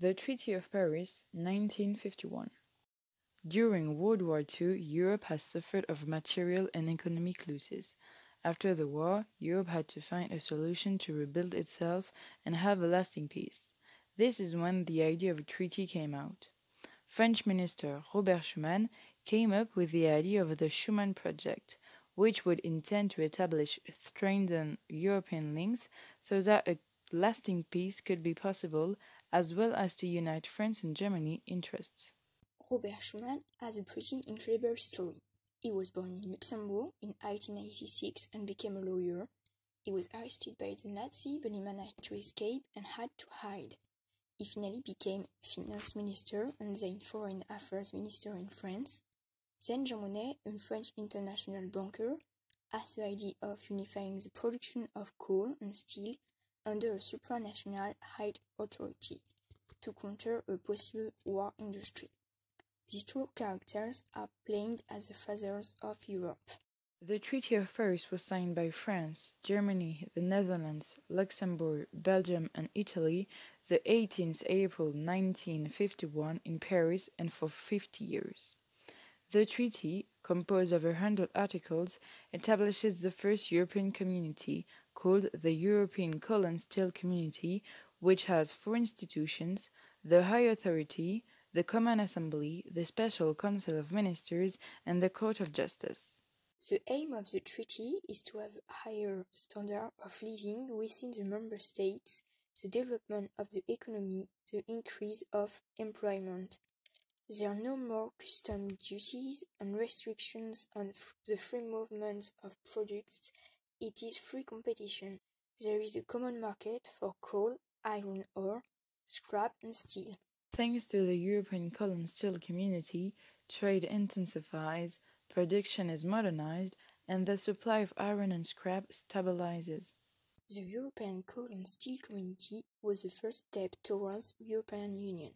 The Treaty of Paris, 1951. During World War II, Europe has suffered of material and economic losses. After the war, Europe had to find a solution to rebuild itself and have a lasting peace. This is when the idea of a treaty came out. French Minister Robert Schuman came up with the idea of the Schuman Project, which would intend to establish strengthened European links so that a lasting peace could be possible, as well as to unite France and Germany interests. Robert Schuman has a pretty incredible story. He was born in Luxembourg in 1886 and became a lawyer. He was arrested by the Nazi, but he managed to escape and had to hide. He finally became finance minister and then foreign affairs minister in France. Then Jean Monnet, a French international banker, has the idea of unifying the production of coal and steel under a supranational high authority to counter a possible war industry. These two characters are played as the fathers of Europe. The Treaty of Paris was signed by France, Germany, the Netherlands, Luxembourg, Belgium, and Italy the 18th April 1951 in Paris and for 50 years. The treaty, composed of a hundred articles, establishes the first European community called the European Coal and Steel Community, which has four institutions the High Authority, the Common Assembly, the Special Council of Ministers, and the Court of Justice. The aim of the treaty is to have a higher standard of living within the member states, the development of the economy, the increase of employment. There are no more custom duties and restrictions on the free movement of products. It is free competition. There is a common market for coal, iron ore, scrap, and steel. Thanks to the European coal and steel community, trade intensifies, production is modernized, and the supply of iron and scrap stabilizes. The European Coal and Steel Community was the first step towards European Union.